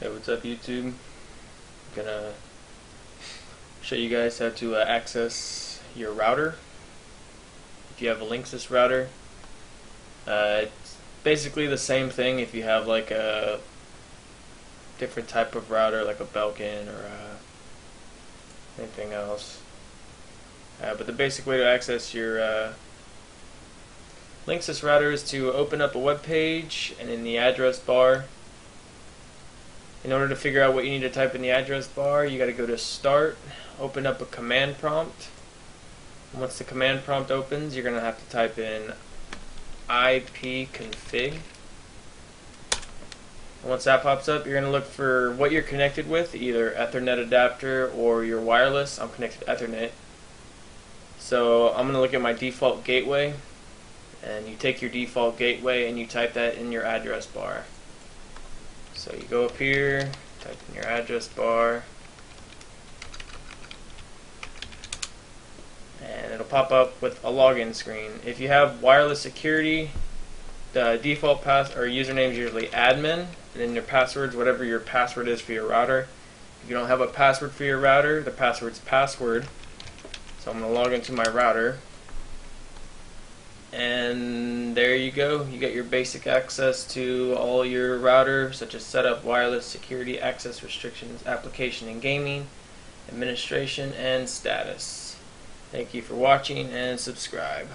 Hey, what's up, YouTube? I'm gonna show you guys how to uh, access your router. If you have a Linksys router, uh, it's basically the same thing if you have like a different type of router, like a Belkin or uh, anything else. Uh, but the basic way to access your uh, Linksys router is to open up a web page and in the address bar in order to figure out what you need to type in the address bar, you got to go to Start, open up a command prompt. Once the command prompt opens, you're going to have to type in ipconfig. Once that pops up, you're going to look for what you're connected with, either Ethernet adapter or your wireless. I'm connected to Ethernet. So I'm going to look at my default gateway, and you take your default gateway and you type that in your address bar. So you go up here, type in your address bar, and it'll pop up with a login screen. If you have wireless security, the default pass or username is usually admin, and then your passwords, whatever your password is for your router. If you don't have a password for your router, the password's password. So I'm going to log into my router. And there you go. You get your basic access to all your router, such as setup, wireless, security, access restrictions, application and gaming, administration, and status. Thank you for watching and subscribe.